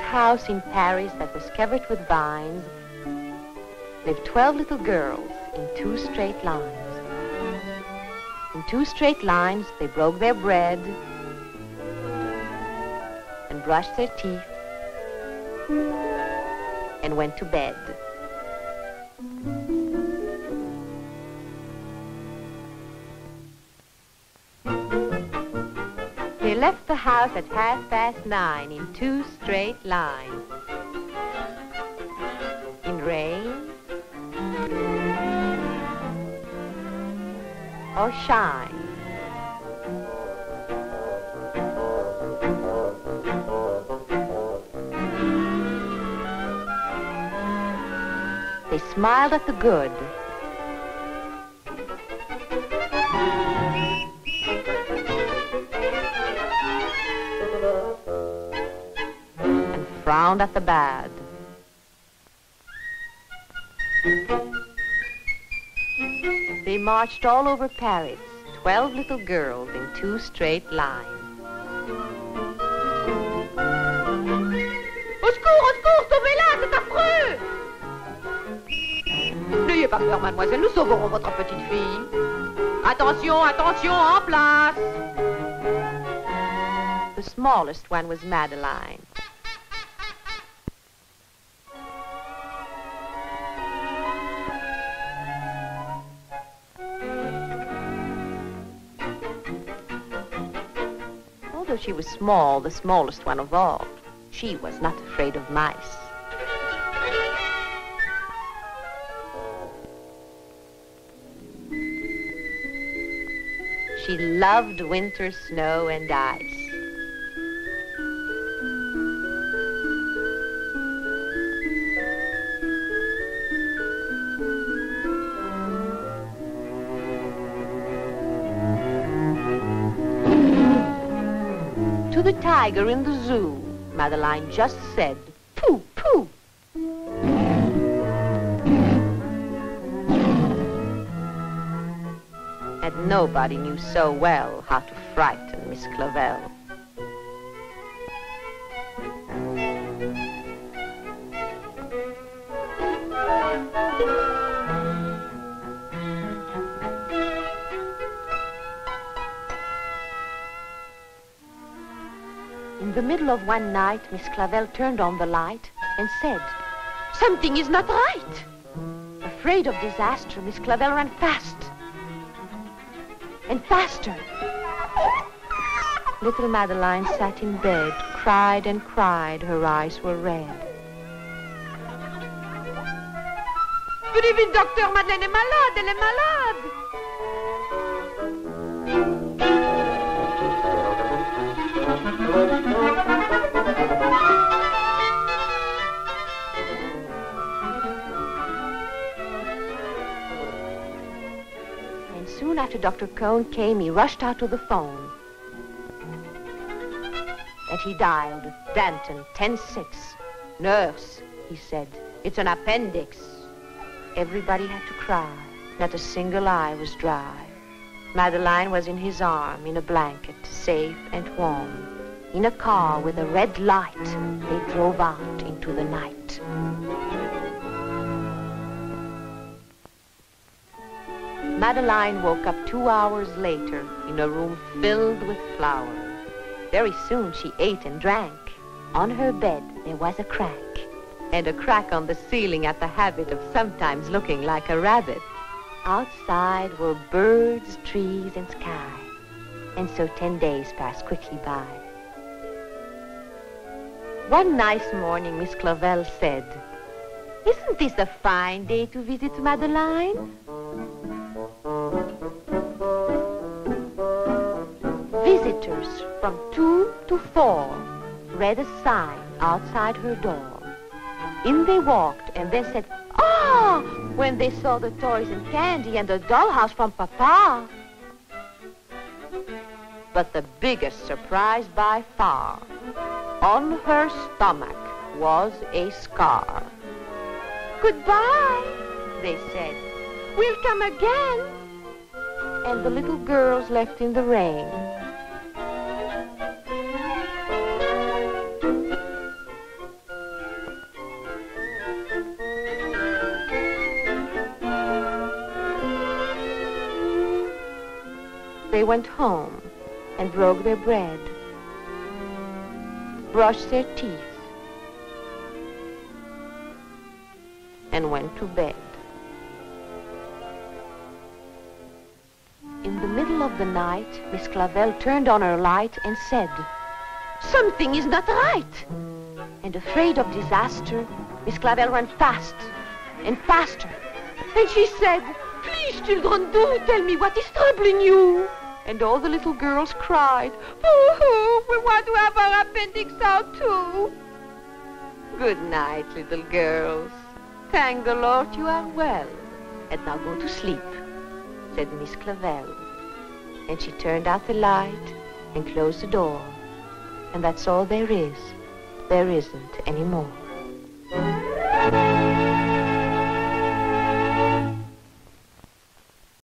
house in Paris that was covered with vines lived 12 little girls in two straight lines. In two straight lines, they broke their bread and brushed their teeth and went to bed. Left the house at half past nine in two straight lines. In rain or shine. They smiled at the good. Frowned at the bad. They marched all over Paris, twelve little girls in two straight lines. Au secours, au secours, sauvez-la, c'est affreux N'ayez pas peur, mademoiselle, nous sauverons votre petite fille. Attention, attention, en place The smallest one was Madeline. She was small, the smallest one of all, she was not afraid of mice. She loved winter snow and ice. To the tiger in the zoo, Madeline just said, pooh, pooh. And nobody knew so well how to frighten Miss Clavel. In the middle of one night, Miss Clavel turned on the light and said, Something is not right. Afraid of disaster, Miss Clavel ran fast and faster. Little Madeline sat in bed, cried and cried. Her eyes were red. Venez vite, docteur, Madeleine est malade, elle est malade And soon after Dr. Cohn came, he rushed out to the phone. And he dialed Danton 106. Nurse, he said, it's an appendix. Everybody had to cry. Not a single eye was dry. Madeline was in his arm, in a blanket, safe and warm. In a car with a red light, they drove out into the night. Madeline woke up two hours later in a room filled with flowers. Very soon she ate and drank. On her bed there was a crack, and a crack on the ceiling at the habit of sometimes looking like a rabbit. Outside were birds, trees, and sky. And so ten days passed quickly by. One nice morning, Miss Clavel said, Isn't this a fine day to visit Madeline? Visitors from two to four read a sign outside her door. In they walked and then said, Ah! when they saw the toys and candy and the dollhouse from Papa. But the biggest surprise by far, on her stomach was a scar. Goodbye, they said. We'll come again. And the little girls left in the rain. They went home and broke their bread, brushed their teeth, and went to bed. In the middle of the night, Miss Clavel turned on her light and said, Something is not right. And afraid of disaster, Miss Clavel ran fast and faster. And she said, Please, children, do tell me what is troubling you. And all the little girls cried, Boo-hoo, we want to have our appendix out too. Good night, little girls. Thank the Lord you are well. And now go to sleep, said Miss Clavel. And she turned out the light and closed the door. And that's all there is. There isn't any more.